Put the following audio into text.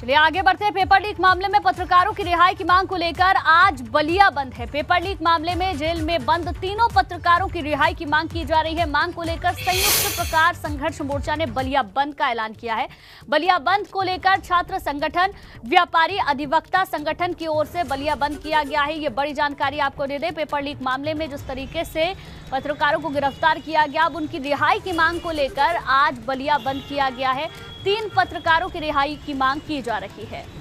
चलिए आगे बढ़ते हैं। पेपर लीक मामले में पत्रकारों की रिहाई की मांग को लेकर आज बलिया बंद है। पेपर लीक मामले में जेल में बंद तीनों पत्रकारों की रिहाई की मांग की जा रही है। मांग को लेकर संयुक्त प्रकार संघर्ष मोर्चा ने बलिया बंद का ऐलान किया है। बलिया बंद को लेकर छात्र संगठन, व्यापारी अधिवक्ता संगठन की ओर से बलिया बंद किया गया है। ये बड़ी जानकारी आपको दे दें। पेपर लीक मामले में जिस तरीके से पत्रकारों को गिरफ़्तार किया गया, अब उनकी रिहाई की मांग को लेकर आज बलिया बंद किया गया है। तीन पत्रकारों की रिहाई की मांग की जा रही है।